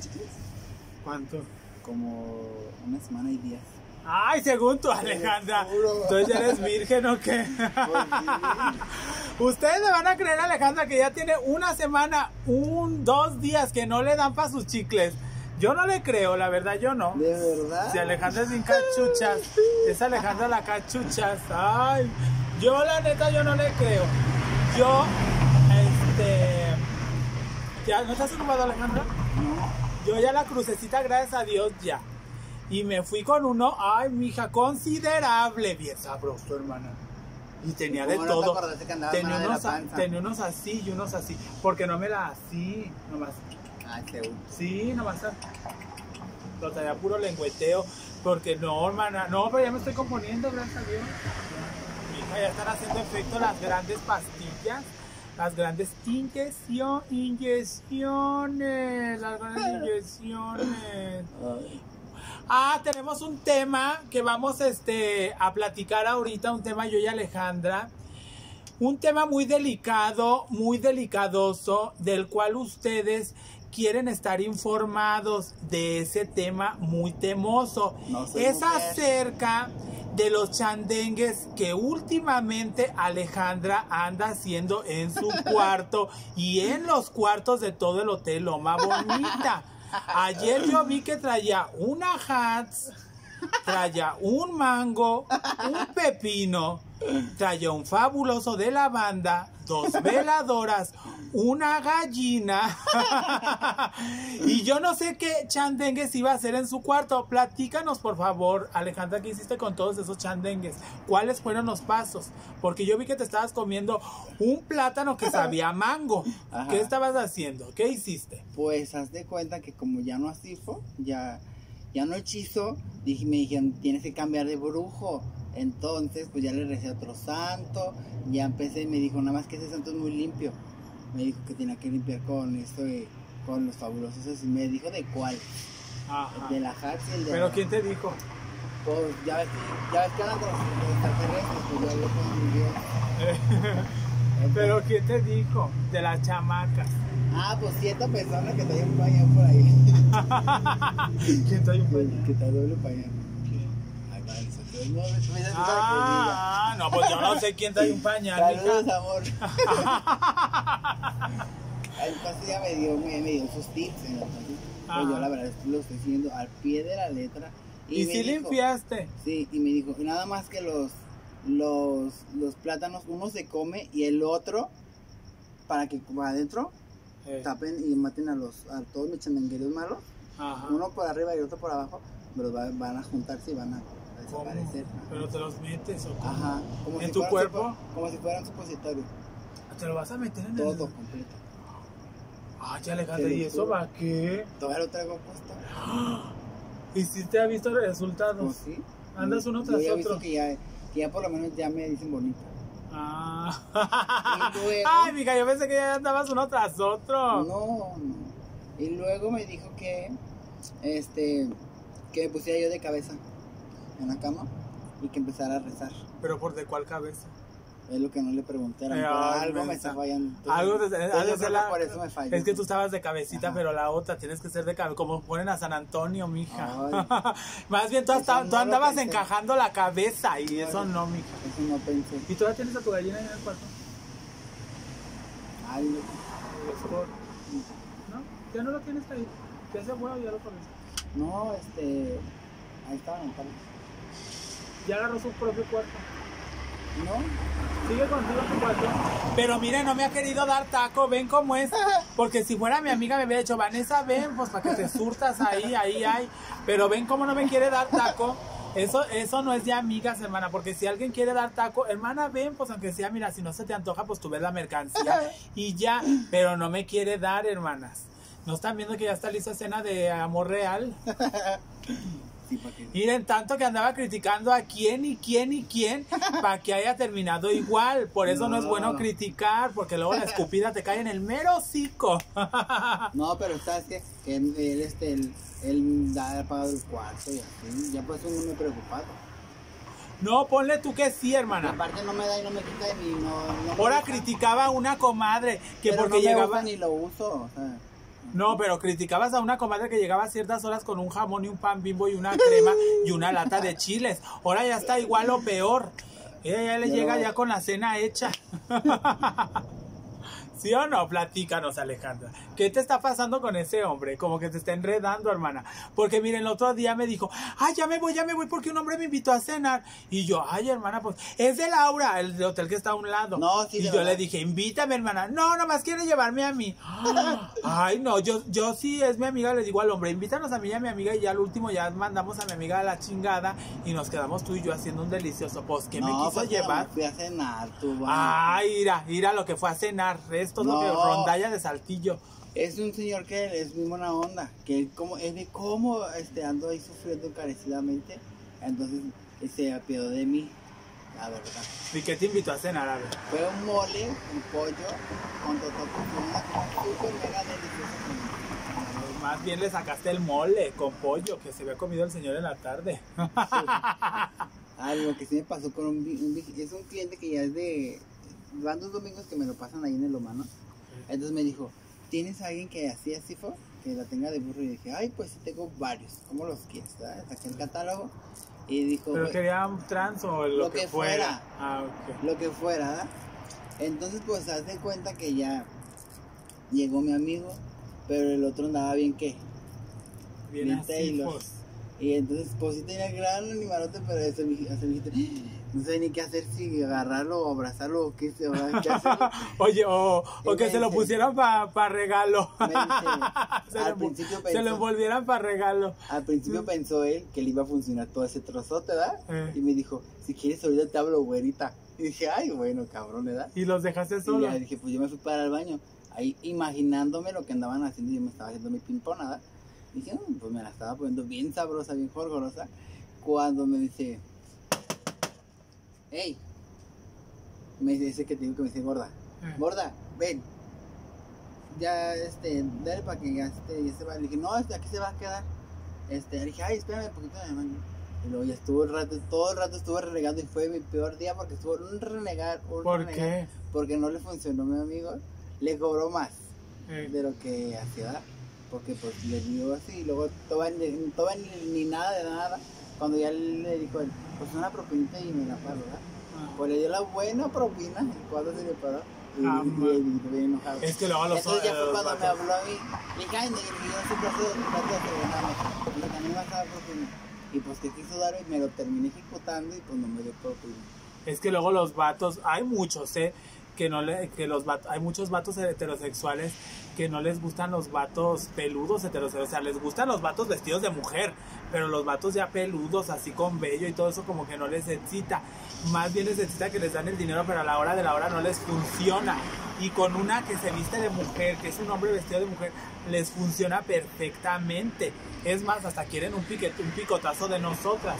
chicles? ¿Cuánto? Como una semana y días. Ay, según tú, Alejandra. Entonces ya eres virgen o qué? Ustedes me van a creer, Alejandra, que ya tiene una semana, un, dos días que no le dan para sus chicles. Yo no le creo, la verdad, yo no. ¿De verdad? Si Alejandra es sin cachuchas, es Alejandra la cachuchas. Ay, yo la neta, yo no le creo. Yo, este. ¿Ya no estás ocupado, Alejandra? Yo ya la crucecita, gracias a Dios, ya. Y me fui con uno, ay, mija, considerable, bien sabroso, hermana. Y tenía de ¿Cómo no te todo. tenía, de unos, tenía así y unos así. Porque no me la así, nomás. Ay, seguro. Sí, nomás. Lo traía puro lengüeteo. Porque no, hermana, no, pero ya me estoy componiendo, gracias a Dios. Mija, ya están haciendo efecto las grandes pastillas. Las grandes inyección, inyecciones, las grandes inyecciones. Ah, tenemos un tema que vamos este, a platicar ahorita, un tema yo y Alejandra. Un tema muy delicado, muy delicadoso, del cual ustedes quieren estar informados de ese tema muy temoso. No es mujer. acerca de los chandengues que últimamente Alejandra anda haciendo en su cuarto y en los cuartos de todo el hotel Loma Bonita. Ayer yo vi que traía una hats, traía un mango, un pepino, traía un fabuloso de lavanda, dos veladoras, una gallina. y yo no sé qué chandengues iba a hacer en su cuarto. Platícanos, por favor, Alejandra, ¿qué hiciste con todos esos chandengues? ¿Cuáles fueron los pasos? Porque yo vi que te estabas comiendo un plátano que sabía mango. Ajá. ¿Qué estabas haciendo? ¿Qué hiciste? Pues haz de cuenta que como ya no asifo, ya, ya no hechizo, dije, me dijeron, tienes que cambiar de brujo. Entonces, pues ya le recé a otro santo, ya empecé y me dijo, nada más que ese santo es muy limpio. Me dijo que tenía que limpiar con esto de- con los fabulosos y me dijo de cuál, Ajá. de la Hats y el de ¿Pero la- quién te dijo? Pues ya ves, que- ya ves que hablan con los extraterrestres, pues yo hablé con Dios. ¿Pero quién te dijo? De las chamacas. Ah, pues cierta persona que trae un pañal por ahí. ¿Quién trae un que, pañal? que trae doble pañal. Ay, va, el santo. No, me-. Ah, no, pues yo no sé quién trae un pañal. Saludos, amor. Entonces ya me dio, me, me dio sus tips. Entonces, pues yo la verdad lo estoy siguiendo al pie de la letra. ¿Y, me si dijo- limpiaste? Sí, y me dijo, nada más que los, los, los plátanos, uno se come y el otro, para que para adentro, Eh, tapen y maten a los a todos mis chanangueros malos. ajá. Uno por arriba y otro por abajo, pero va- van a juntarse y van a Desaparecer. ¿Pero te los metes o cómo? Ajá. Como ¿En si tu cuerpo? como si fueran supositorios. ¿Te lo vas a meter en Todo el...? completo. Ay, Alejandra, Te ¿y eso va qué? Todavía lo traigo puesto. ¿Y si te ha visto Pues resultados? sí. Andas uno tras ya otro. Que ya, que ya por lo menos ya me dicen bonito. Ah. Luego- Ay, mija, yo pensé que ya andabas uno tras otro. No, no. Y luego me dijo que, este, que me pusiera yo de cabeza en la cama y que empezara a rezar. ¿Pero por de cuál cabeza? Es lo que no le pregunté. algo me mensa. está fallando. Entonces, Algo de, entonces de la- que por eso me falló. Es que tú estabas de cabecita, Ajá. pero la otra tienes que ser de cabeza, como ponen a San Antonio, mija. Más bien tú, Eso hasta- no tú lo andabas encajando la cabeza y eso Ay. no, mija. Eso no pensé. ¿Y tú ya tienes a tu gallina en el cuarto? Ay, no. ¿No? ¿Ya no lo tienes ahí? ¿Ya se fue o ya lo corriste? No, este, ahí estaba en el. Ya agarró su propio cuarto. No, Sigue contigo tu cuarto. Pero mire, no me ha querido dar taco, ven cómo es. Porque si fuera mi amiga me hubiera dicho, Vanessa, ven, pues para que te surtas ahí, ahí hay. Pero ven cómo no me quiere dar taco. Eso, eso no es de amigas, hermana, porque si alguien quiere dar taco, hermana, ven, pues aunque sea, mira, si no se te antoja, pues tú ves la mercancía y ya, pero no me quiere dar, hermanas. ¿No están viendo que ya está lista cena de amor real? que. Miren, tanto que andaba criticando a quién y quién y quién para que haya terminado igual. Por eso no. es No. bueno criticar, porque luego la escupida te cae en el mero hocico. No, pero sabes que, que él, este, él, él ha pagado el cuarto y así. Ya por eso no me preocupado. No, ponle tú que sí, Y hermana. aparte no me da y no me quita y no. no Ahora criticaba a una comadre que Pero porque no me llegaba. gusta ni lo uso. O sea, No, pero criticabas a una comadre que llegaba a ciertas horas con un jamón y un pan bimbo y una crema y una lata de chiles. Ahora ya está igual o peor. Ella ya le llega ya con la cena hecha. ¿Sí o no? Platícanos, Alejandra. ¿Qué te está pasando con ese hombre? Como que te está enredando, hermana. Porque miren, el otro día me dijo, ay, ya me voy, ya me voy porque un hombre me invitó a cenar. Y yo, ay, hermana, pues es de Laura, el hotel que está a un lado. No, sí, y yo verdad. le dije, invítame, hermana. No, nomás quiere llevarme a mí. Ay, no, yo, yo sí es mi amiga, le digo al hombre, invítanos a mí y a mi amiga y ya al último ya mandamos a mi amiga a la chingada y nos quedamos tú y yo haciendo un delicioso. Pues, ¿qué me No, quiso pues, llevar? me Fui a cenar, tú, va. Ay, mira, mira lo que fue a cenar. Esto es lo que rondalla de saltillo. Es un señor que es muy buena onda, que él como, es de cómo este, ando ahí sufriendo encarecidamente, entonces él se apiadó de mí, la verdad. ¿Y qué te invitó a cenar? A ver. Fue un mole, un pollo, con totopos, una cosa súper mega deliciosa. Más bien le sacaste el mole con pollo que se había comido el señor en la tarde. Ah, lo que sí me pasó con un, un es un cliente que ya es de, van dos domingos que me lo pasan ahí en el humano, entonces me dijo, ¿tienes a alguien que así así fue? Que la tenga de burro y dije, ay, pues sí tengo varios, ¿cómo los quieres? Saqué el catálogo y dijo, ¿Pero "Pues, quería un trans o lo, Lo que, que fuera? fuera. Ah, ok. lo que fuera, ¿verdad? Entonces, pues, haz de cuenta que ya llegó mi amigo, pero el otro andaba bien, ¿qué? Bien Bien así, Taylor. pues. Y entonces, pues, sí tenía gran animalote, pero eso me eso me dijiste, no sé ni qué hacer, si agarrarlo o abrazarlo o qué, se- qué hacer. Oye, o, o Y que se lo pusieran para regalo. Me dice, se, al lo, principio se lo pensó- envolvieran para regalo. Al principio pensó él que le iba a funcionar todo ese trozote, ¿verdad? Eh. Y me dijo, si quieres ahorita te hablo, güerita. Y dije, ay, bueno, cabrón, ¿verdad? Y los dejaste Y solos. ya dije, pues yo me fui para el baño. Ahí imaginándome lo que andaban haciendo, yo me estaba haciendo mi pimponada. Dije, "Mm, pues me la estaba poniendo bien sabrosa, bien jorgorosa. Cuando me dice, hey, me dice que te digo que me dice gorda, Eh. gorda, ven. Ya, este, dale para que ya, este, ya se va. Le dije, no, este, aquí se va a quedar. Este, le dije, ay, espérame un poquito de baño. Y luego ya estuvo el rato, todo el rato estuvo renegando y fue mi peor día porque estuvo un renegar, un ¿Por renegar qué? porque no le funcionó mi amigo, le cobró más Eh, de lo que hacía, porque pues le dio así, y luego todavía ni, ni nada de nada, cuando ya le dijo él, pues una propinita y me la pago, ¿verdad? ah. Pues le dio la buena propina, y cuando se le paró, y, Ah, enojado. Es que luego los Entonces ya los fue cuando me vatos- habló a mí, le dije, ay, no, yo no soy plato de plato de asegurarme, y también vas a dar propina. Y pues que quiso darme y me lo terminé ejecutando y pues no me dio propina. Es que luego los vatos, hay muchos, ¿eh? Que no le, que los hay muchos vatos heterosexuales que no les gustan los vatos peludos heterosexuales, o sea, les gustan los vatos vestidos de mujer, pero los vatos ya peludos, así con vello y todo eso como que no les excita. Más bien les excita que les dan el dinero, pero a la hora de la hora no les funciona. Y con una que se viste de mujer, que es un hombre vestido de mujer, les funciona perfectamente. Es más, hasta quieren un, piquete, un picotazo de nosotras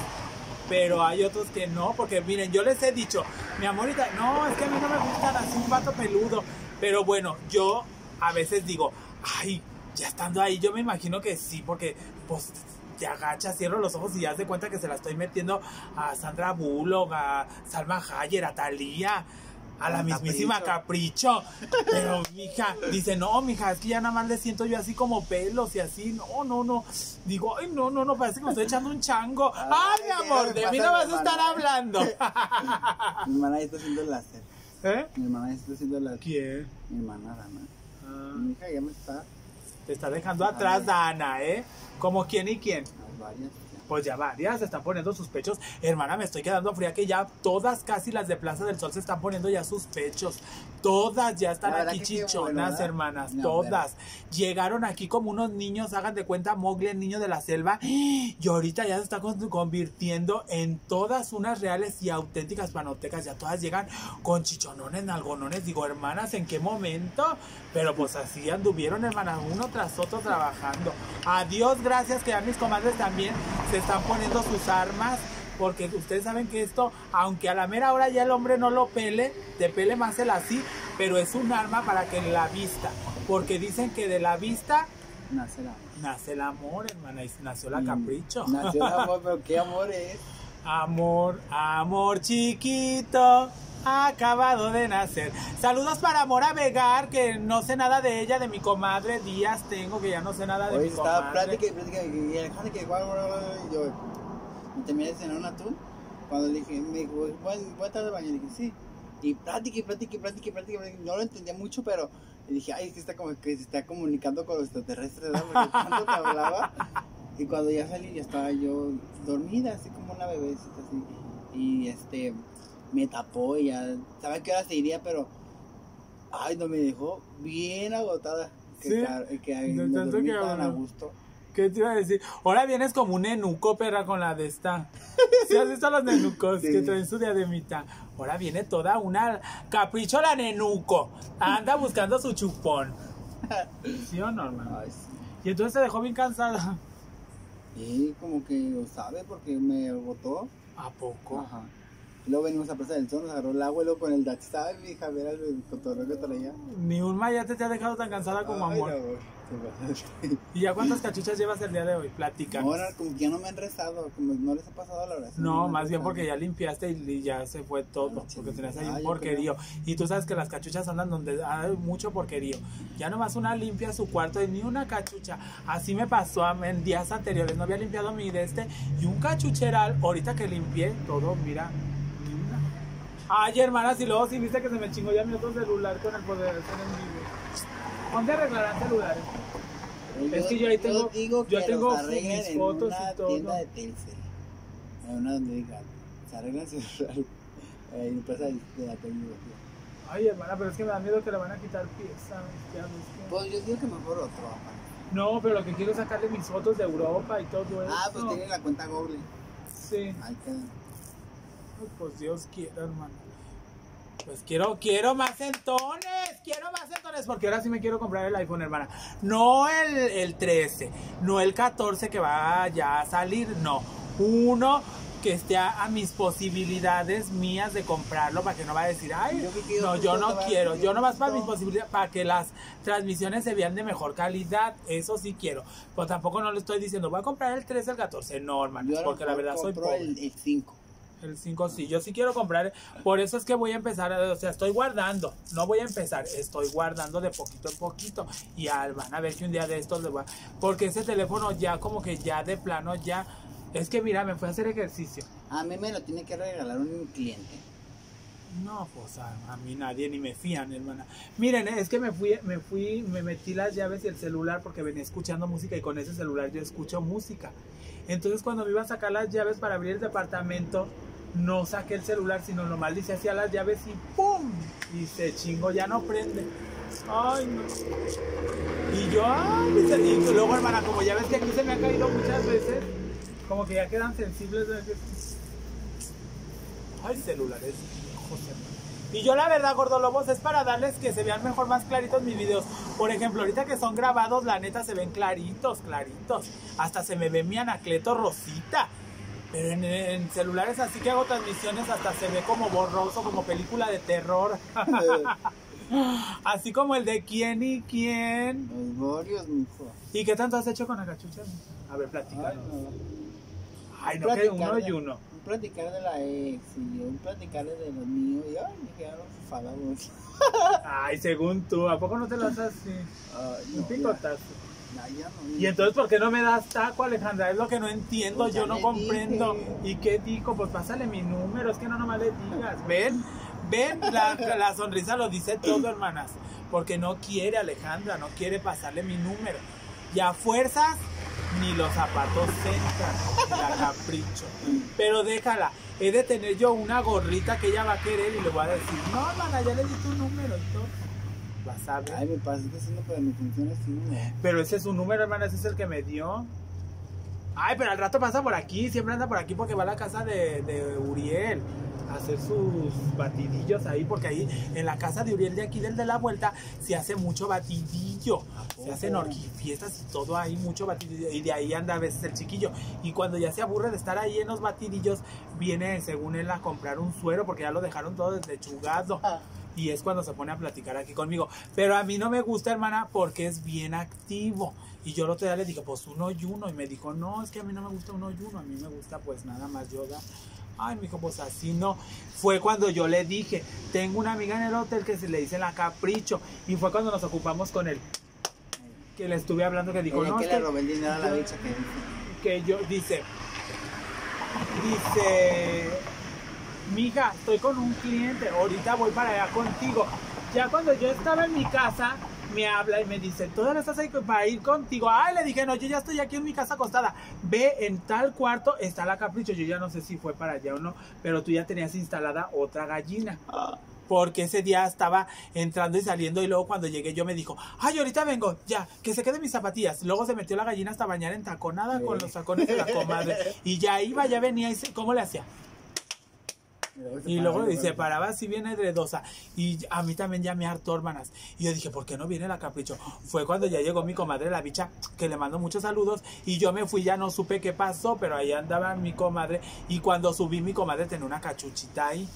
pero hay otros que no, porque miren, yo les he dicho, mi amorita, no, es que a mí no me gustan así un vato peludo, pero bueno, yo a veces digo, ay, ya estando ahí, yo me imagino que sí, porque pues te agachas, cierro los ojos y ya de cuenta que se la estoy metiendo a Sandra Bullock, a Salma Hayek, a Thalía, a la mismísima Capricho. Pero, mija, dice, no, mija, es que ya nada más le siento yo así como pelos y así. No, no, no. Digo, ay, no, no, no, parece que me estoy echando un chango. Ay, Ay, mi ¿qué amor, de mí no vas a estar hablando. Mi hermana ya está haciendo el láser. ¿Eh? Mi hermana ya está haciendo el láser. ¿Quién? Mi hermana Dana. Ah, Mi hija ya me está. te está dejando atrás, Dana, ¿eh? Como quién y quién. Hay varias. Pues ya varias se están poniendo sus pechos. Hermana, me estoy quedando fría que ya todas, casi las de Plaza del Sol, se están poniendo ya sus pechos. Todas ya están aquí chichonas, hermanas. No, todas. Llegaron aquí como unos niños, hagan de cuenta, Mowgli, el niño de la selva. Y ahorita ya se está con- convirtiendo en todas unas reales y auténticas panotecas. Ya todas llegan con chichonones, nalgonones. Digo, hermanas, ¿en qué momento? Pero pues así anduvieron, hermanas, uno tras otro trabajando. Adiós, gracias, que ya mis comadres también se están poniendo sus armas. Porque ustedes saben que esto, aunque a la mera hora ya el hombre no lo pele, te pele más el así, pero es un arma para que la vista. Porque dicen que de la vista Nace el amor. nace el amor, hermana, y nació la Mm, capricho. Nació el amor, pero qué amor es. Amor, amor chiquito, ha acabado de nacer. Saludos para Mora Vegar, que no sé nada de ella, de mi comadre Díaz tengo, que ya no sé nada de Hoy mi estaba comadre. plática y plática y Alejandra que igual, y yo me terminé de cenar un atún. Cuando le dije, me dijo, ¿voy, voy a estar de baño? Le dije, sí. Y plática y plática y plática y plática, y. No lo entendía mucho, pero le dije, ay, es que está como que se está comunicando con los extraterrestres, ¿verdad? Porque tanto que hablaba. Y cuando ya salí, ya estaba yo dormida, así como una bebecita, así. Y este, me tapó y ya, sabía que hora se iría, pero, ay, no me dejó bien agotada. Que, Sí, que, de me tanto que tan a gusto. ¿Qué te iba a decir? Ahora vienes como un enuco, perra, con la de esta. ¿Sí has visto los nenucos Sí. que traen su diademita? Ahora viene toda una capricho la nenuco. Anda buscando su chupón. ¿Sí o no, hermano? Ay, sí. Y entonces se dejó bien cansada. Sí, como que lo sabe porque me agotó. ¿A poco? Ajá. Y luego venimos a Plaza del Sol, nos agarró el agua y luego con el. Mi hija, mira el cotorreo que traía. Ni un mayate te ha dejado tan cansada como Ay, amor. no. ¿Y ya cuántas cachuchas llevas el día de hoy? Platica. No, ahora como que ya no me han rezado, como no les ha pasado la oración. No, me más bien porque ya limpiaste y y ya se fue todo. Ah, Porque tenías ahí ah, un porquerío. Y tú sabes que las cachuchas andan donde hay mucho porquerío. Ya nomás una limpia su cuarto y ni una cachucha. Así me pasó en días anteriores. No había limpiado mi de este. Y un cachucheral, ahorita que limpié todo, mira. Ay, hermanas, y luego si viste que se me chingó ya mi otro celular con el poder de hacer en vivo. ¿Dónde arreglarán celulares? Es que yo ahí tengo- digo yo que tengo los arreglen mis en fotos una y todo. tienda de Telcel. En una donde diga, se arreglan celular. Eh, de la tecnología. Ay, hermana, pero es que me da miedo que le van a quitar piezas. que- Pues yo digo que mejor otro. No, pero lo que quiero es sacarle mis fotos de Europa y todo eso. Ah, pues tiene la cuenta Google. Sí, Ahí queda. Ay, pues Dios quiera, hermano. Pues quiero, quiero más entones, quiero más entones, porque ahora sí me quiero comprar el iPhone, hermana. No el, el 13, no el 14 que va ya a salir, no. Uno que esté a, a mis posibilidades mías de comprarlo para que no va a decir, ay, Yo no, yo no quiero, yo nomás para mis posibilidades, para que las transmisiones se vean de mejor calidad, eso sí quiero. Pues tampoco no le estoy diciendo, voy a comprar el 13 el 14, no, hermano, Yo a lo porque la verdad soy pobre. el, el 5. El 5 sí, yo sí quiero comprar, por eso es que voy a empezar, o sea, estoy guardando, no voy a empezar, estoy guardando de poquito en poquito y al van a ver que un día de estos le voy a, porque ese teléfono ya como que ya de plano ya, es que mira, me fui a hacer ejercicio. A mí me lo tiene que regalar un cliente. No, pues a, a mí nadie ni me fían, hermana. Miren, es que me fui, me fui, me metí las llaves y el celular porque venía escuchando música y con ese celular yo escucho música. Entonces cuando me iba a sacar las llaves para abrir el departamento, no saqué el celular, sino nomás dice hacía las llaves y ¡pum! Y se chingó, ya no prende. Ay, no. Y yo, ay, y luego, hermana, como ya ves que aquí se me ha caído muchas veces, como que ya quedan sensibles. Ay, celulares. Y yo la verdad, Gordolobos, es para darles que se vean mejor, más claritos mis videos. Por ejemplo, ahorita que son grabados, la neta se ven claritos, claritos. Hasta se me ve mi anacleto rosita. Pero en, en celulares así que hago transmisiones hasta se ve como borroso, como película de terror. así como el de quién y quién. Los Borios, mijo. ¿Y qué tanto has hecho con la cachucha? A ver, Ay, platícanos. no. Ay, no, que uno de- y uno. Un platicar de la ex y un platicar de los míos. Y ay, me quedaron falados. Ay, según tú, ¿a poco no te lo haces así? Ay, Un no, picotazo. ya, no. Y entonces, ¿por qué no me das taco, Alejandra? Es lo que no entiendo, Pues yo no comprendo. dije. ¿Y qué digo? Pues pásale mi número, es que no nomás le digas. Ven, ven, la, la sonrisa lo dice todo, hermanas. Porque no quiere Alejandra, no quiere pasarle mi número. Y a fuerzas, ni los zapatos entran, la capricho. Pero déjala, he de tener yo una gorrita que ella va a querer y le voy a decir, no, hermana, ya le di tu número y todo. Ver. Ay, me pasa que haciendo, pero mi función así, no. Pero ese es su número, hermana, ese es el que me dio. Ay, pero al rato pasa por aquí, siempre anda por aquí porque va a la casa de, de Uriel a hacer sus batidillos ahí, porque ahí en la casa de Uriel de aquí, del de la vuelta, se hace mucho batidillo. Se hacen orquifiestas y todo ahí, mucho batidillo. Y de ahí anda a veces el chiquillo. Y cuando ya se aburre de estar ahí en los batidillos, viene, según él, a comprar un suero porque ya lo dejaron todo desechugado. Y es cuando se pone a platicar aquí conmigo. Pero a mí no me gusta, hermana, porque es bien activo. Y yo el otro día le dije, pues uno y uno. Y me dijo, no, es que a mí no me gusta uno y uno. A mí me gusta, pues nada más yoga. Ay, mijo, pues así no. Fue cuando yo le dije, tengo una amiga en el hotel que se le dice la capricho. Y fue cuando nos ocupamos con él. Que le estuve hablando que dijo, Oye, no, que le robé el dinero a la bicha que que yo, dice, dice, mija, estoy con un cliente, ahorita voy para allá contigo. Ya cuando yo estaba en mi casa, me habla y me dice, ¿tú no estás ahí para ir contigo? Ay, le dije, no, yo ya estoy aquí en mi casa acostada. Ve, en tal cuarto está la capricho. Yo ya no sé si fue para allá o no, pero tú ya tenías instalada otra gallina. Porque ese día estaba entrando y saliendo y luego cuando llegué yo me dijo, ay, ahorita vengo, ya, que se queden mis zapatillas. Luego se metió la gallina hasta bañar en taconada con los tacones de la comadre. Y ya iba, ya venía y se- ¿cómo le hacía? Y luego dice, paraba así bien edredosa. Y a mí también ya me hartó, hermanas. Y yo dije, ¿por qué no viene la capricho? Fue cuando ya llegó mi comadre, la bicha, que le mando muchos saludos. Y yo me fui, ya no supe qué pasó, pero ahí andaba mi comadre. Y cuando subí, mi comadre tenía una cachuchita ahí.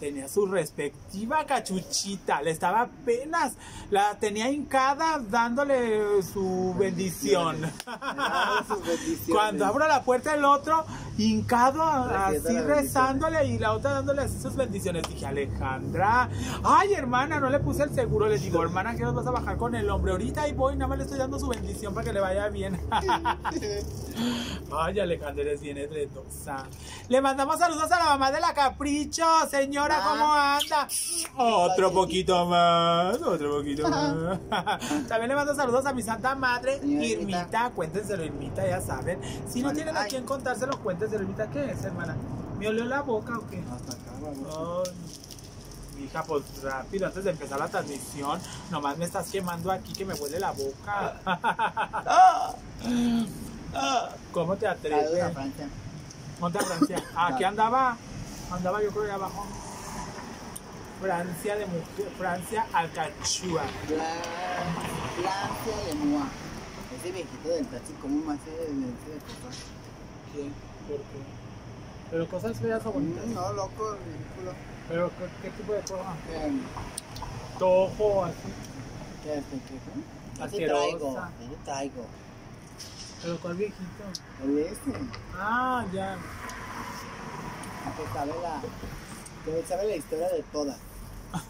Tenía su respectiva cachuchita. Le estaba apenas, la tenía hincada dándole su bendición. Cuando abro la puerta el otro, hincado, así rezándole y la otra dándole así sus bendiciones. Dije, Alejandra, ay hermana, no le puse el seguro. Le digo, hermana, ¿qué nos vas a bajar con el hombre? Ahorita ahí voy, nada más le estoy dando su bendición para que le vaya bien. ay, Alejandra, eres bien edredosa. Le mandamos saludos a la mamá de la Capricho. Señora, Ah. ¿cómo anda? Otro poquito más, otro poquito más. También le mando saludos a mi santa madre, Irmita. Cuéntenselo, Irmita, ya saben. Si no tienen a quién contárselo, cuéntenselo, ¿Qué es, hermana? ¿Me olió la boca o qué? Hasta acá, vamos. Ay, hija, pues rápido, antes de empezar la transmisión, nomás me estás quemando aquí que me huele la boca. ¿Cómo te Saludos a atreves? Francia. Monta Francia. Aquí andaba, andaba yo creo que abajo. Francia de mujer, Francia Alcachua. Francia de Moa. Ese viejito del taxi, ¿cómo más se de de? ¿Quién? ¿Por qué? Pero cosas feas o bonitas. Mm, No, loco, ridículo. Pero ¿qué, qué tipo de cosas? Tojo, así. ¿qué? Ese Asquerosa. traigo, ese traigo. Pero ¿cuál viejito? El este, Ah, ya. que sabe la, que sabe la historia de todas.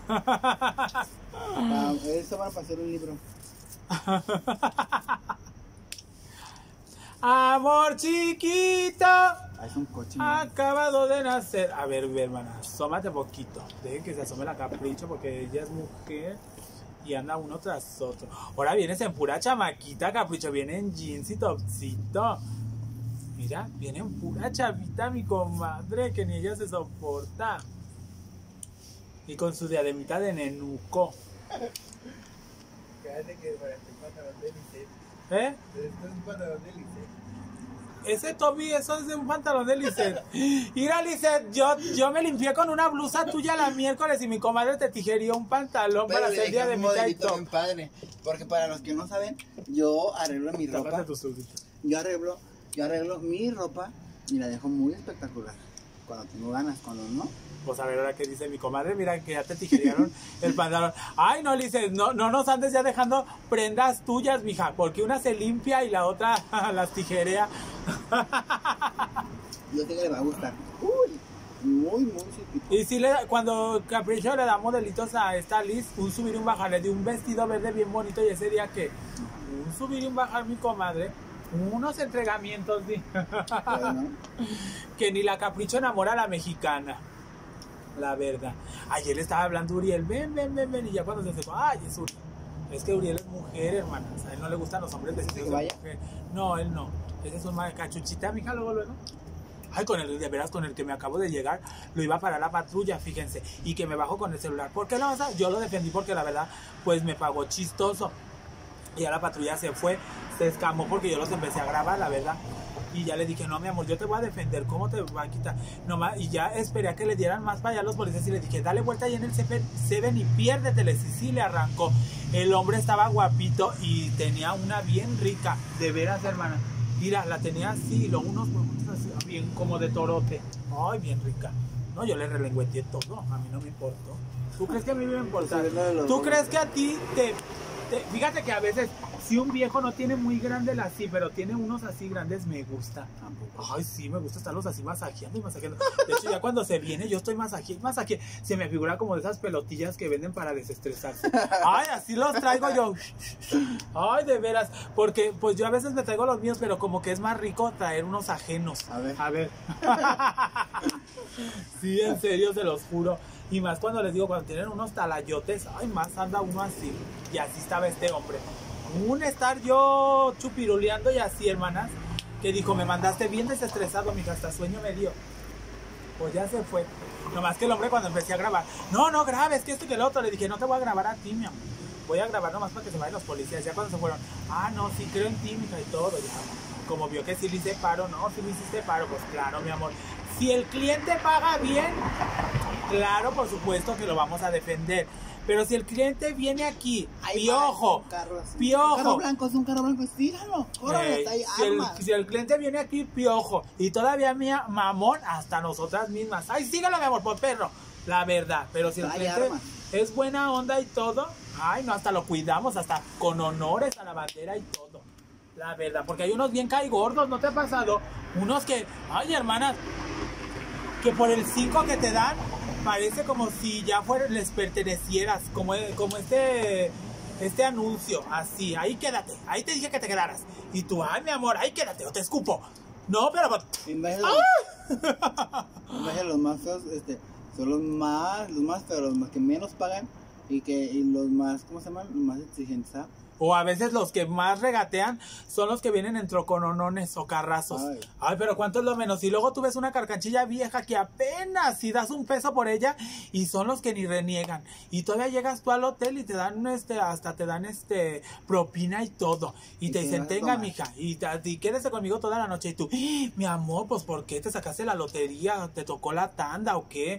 Ah, eso van a hacer un libro. Amor chiquito, Ah, es un coche. ¿no? acabado de nacer. A ver, ve, hermana, asómate poquito. Deje que se asome la capricho porque ella es mujer y anda uno tras otro. Ahora vienes en pura chamaquita, capricho. Viene en jeans y topsito. Mira, viene en pura chavita mi comadre que ni ella se soporta. Y con su diademita de nenuco. Fíjate que parece un pantalón de. ¿Eh? Esto es un pantalón de. Ese Toby, eso es de un pantalón de Lisette. Mira, Lisette, yo, yo me limpié con una blusa tuya la miércoles y mi comadre te tijerió un pantalón para le hacer día de mitad y bien padre. Porque para los que no saben, yo arreglo mi ropa. Yo arreglo, yo arreglo mi ropa y la dejo muy espectacular. Cuando tengo ganas, cuando no. Pues a ver ahora qué dice mi comadre, mira que ya te tijerearon el pantalón. Ay, no, Lisette, no, no nos andes ya dejando prendas tuyas, mija, porque una se limpia y la otra las tijerea. Yo sé que le va a gustar. Uy, muy, muy chiquito. Y si le, cuando Capricho le da modelitos a esta Liz, un subir y un bajar, le di un vestido verde bien bonito y ese día que un subir y un bajar mi comadre, unos entregamientos Bueno, que ni la Capricho enamora a la mexicana. La verdad. Ayer le estaba hablando a Uriel, ven, ven, ven, ven, y ya cuando se acercó, ay, es Uriel. Es que Uriel es mujer, hermanas. A él no le gustan los hombres vestidos de mujer. No, él no. Ese es un ma- cachuchita, mija, luego, luego. Ay, con el de veras con el que me acabo de llegar, lo iba para la patrulla, fíjense, y que me bajo con el celular. ¿Por qué lo vas a? Yo lo defendí porque la verdad, pues me pagó chistoso. Y ya la patrulla se fue, se escamó porque yo los empecé a grabar, la verdad. Y ya le dije, no, mi amor, yo te voy a defender, ¿cómo te va a quitar? Nomás, y ya esperé a que le dieran más para allá los policías y le dije, dale vuelta ahí en el Seven y piérdetele. Sí, sí, le arrancó. El hombre estaba guapito y tenía una bien rica, de veras, hermana. Mira, la tenía así, los unos así, bien como de torote. Ay, bien rica. No, yo le relengüeteé todo, a mí no me importó. ¿Tú crees que a mí me importa? ¿Tú crees que a ti te, te- Fíjate que a veces Si un viejo no tiene muy grande la así, pero tiene unos así grandes, me gusta. Tampoco. Ay, sí, me gusta estarlos así masajeando y masajeando. De hecho, ya cuando se viene, yo estoy masajeando, masajeando. Se me figura como de esas pelotillas que venden para desestresarse. Ay, así los traigo yo. Ay, de veras. Porque, pues yo a veces me traigo los míos, pero como que es más rico traer unos ajenos. A ver. A ver. Sí, en serio, se los juro. Y más cuando les digo, cuando tienen unos talayotes, ay, más anda uno así. Y así estaba este hombre. Un estar yo chupiruleando y así, hermanas, que dijo, me mandaste bien desestresado, mija, hasta sueño me dio. Pues ya se fue. Nomás que el hombre cuando empecé a grabar, no, no grabes, que esto que el otro. Le dije, no te voy a grabar a ti, mi amor. Voy a grabar nomás para que se vayan los policías. Ya cuando se fueron, ah, no, sí creo en ti, mija, y todo. Ya. Como vio que sí le hice paro, no, sí me hiciste paro, pues claro, mi amor. Si el cliente paga bien, claro, por supuesto que lo vamos a defender. Pero si el cliente viene aquí, Ahí piojo, piojo. Un carro blanco, es un carro blanco, está ahí, si, el, armas. si el cliente viene aquí piojo y todavía mía mamón hasta nosotras mismas. Ay, sígalo mi amor, por perro. La verdad, pero si el cliente armas. es buena onda y todo, ay, no, hasta lo cuidamos, hasta con honores a la bandera y todo. La verdad, porque hay unos bien caigordos, ¿no te ha pasado? Unos que, ay, hermanas, que por el 5 que te dan, parece como si ya fuera, les pertenecieras, como, como este, este anuncio, así, ahí quédate, ahí te dije que te quedaras. Y tú, ay, mi amor, ahí quédate, o te escupo. No, pero... Los, ¡Ah! los más feos, este, son los más, los más feos, los más que menos pagan y que y los más, ¿cómo se llaman? Los más exigentes, ¿ah? O a veces los que más regatean son los que vienen en trocononones o carrazos. Ay. Ay. pero ¿cuánto es lo menos? Y luego tú ves una carcanchilla vieja que apenas si das un peso por ella y son los que ni reniegan. Y todavía llegas tú al hotel y te dan este, hasta te dan este propina y todo. Y, Y te dicen, tenga tomar". mija, y, te- y quédese conmigo toda la noche. Y tú, "Ah, mi amor, pues ¿por qué te sacaste la lotería? ¿Te tocó la tanda o qué?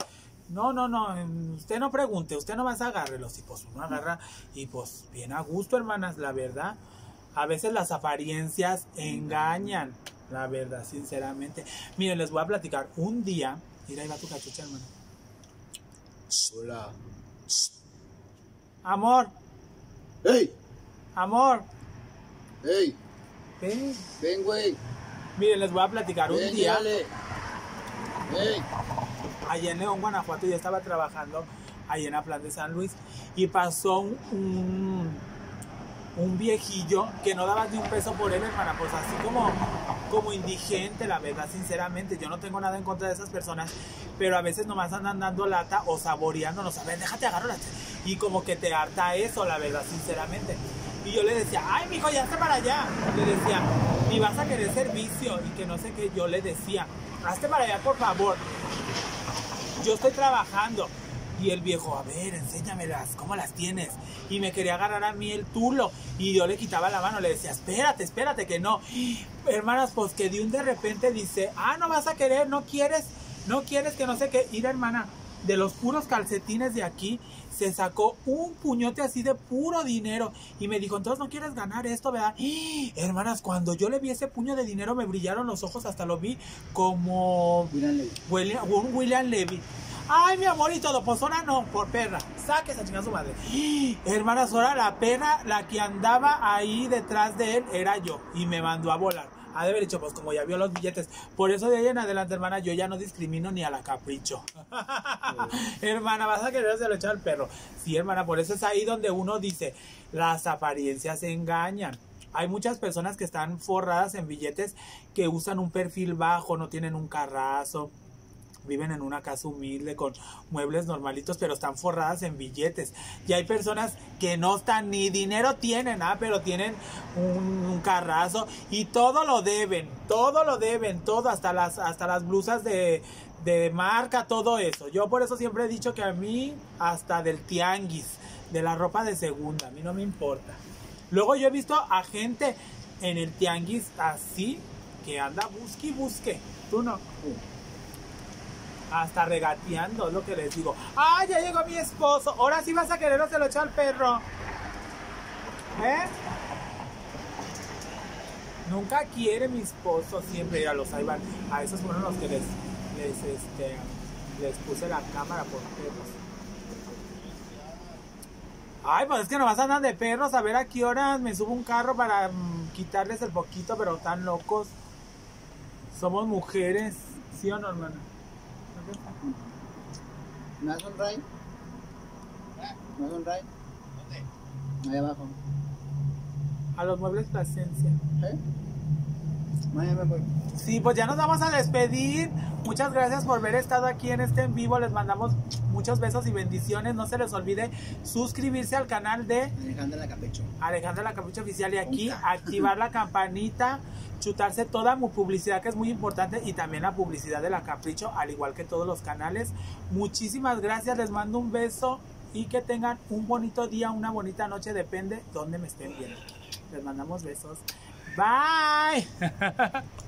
No, no, no, usted no pregunte, usted nomás agárrelos y pues uno agarra y pues bien a gusto, hermanas, la verdad. A veces las apariencias engañan, la verdad, sinceramente. Miren, les voy a platicar. Un día, mira, ahí va tu cachucha, hermano. Hola. Amor, ¡Ey! amor, ¡Ey! ven. ¡Ven, güey! Miren, les voy a platicar. Un ¡Ven, día, llégale. ¡Ey! Allá en León, Guanajuato, yo estaba trabajando ahí en la plan de San Luis y pasó un, un, viejillo que no daba ni un peso por él, hermana, pues así como, como indigente, la verdad, sinceramente, yo no tengo nada en contra de esas personas, pero a veces nomás andan dando lata o saboreándonos, a ver, déjate agarro la ch-". y como que te harta eso, la verdad, sinceramente. Y yo le decía, ay, mijo, ya está para allá. Le decía, ni vas a querer servicio y que no sé qué. Yo le decía, hazte para allá, por favor yo estoy trabajando. Y el viejo, a ver, enséñamelas, ¿cómo las tienes? Y me quería agarrar a mí el tulo. Y yo le quitaba la mano, le decía, espérate, espérate, que no. Hermanas, pues que de un de repente dice, ah, no vas a querer, no quieres, no quieres que no sé qué. Ir, hermana, de los puros calcetines de aquí, se sacó un puñote así de puro dinero. Y me dijo, entonces no quieres ganar esto, ¿verdad? ¡Ah! Hermanas, cuando yo le vi ese puño de dinero, me brillaron los ojos, hasta lo vi como. William, un William Levy. Ay, mi amor, y todo, pues ahora no, por perra. Saque esa chingada su madre. Hermanas, ahora la perra, la que andaba ahí detrás de él, era yo. Y me mandó a volar. Ha de haber dicho, pues como ya vio los billetes. Por eso de ahí en adelante, hermana, yo ya no discrimino ni a la capricho. hermana, vas a querer se lo echar al perro. Sí, hermana, por eso es ahí donde uno dice, las apariencias engañan. Hay muchas personas que están forradas en billetes que usan un perfil bajo, no tienen un carrazo, viven en una casa humilde con muebles normalitos, pero están forradas en billetes. Y hay personas que no están ni dinero tienen, ah, pero tienen un, carrazo y todo lo deben, todo lo deben, todo, hasta las, hasta las blusas de, de marca, todo eso. Yo por eso siempre he dicho que a mí, hasta del tianguis, de la ropa de segunda, a mí no me importa. Luego yo he visto a gente en el tianguis así que anda busque y busque. Tú no. Hasta regateando, es lo que les digo. ¡Ah, ya llegó mi esposo! Ahora sí vas a querer o se lo echa al perro. ¿Eh? Nunca quiere mi esposo siempre ir a los Aiban. A esos fueron los que les, les, este, les puse la cámara por perros. Ay, pues es que nomás andan de perros. A ver a qué horas me subo un carro para mm, quitarles el poquito, pero tan locos. Somos mujeres. ¿Sí o no, hermana? ¿Me das un ray? ¿Me das un ray? Ahí abajo. A los muebles Plasencia. ¿Eh? No, ya me voy. Sí, pues ya nos vamos a despedir. Muchas gracias por haber estado aquí en este en vivo. Les mandamos muchos besos y bendiciones. No se les olvide suscribirse al canal de Alejandra la Capecho. Alejandra La Capucha Oficial y aquí activar la campanita, chutarse toda mi publicidad que es muy importante y también la publicidad de La Capricho, al igual que todos los canales. Muchísimas gracias, les mando un beso y que tengan un bonito día, una bonita noche, depende dónde me estén viendo. Les mandamos besos. Bye.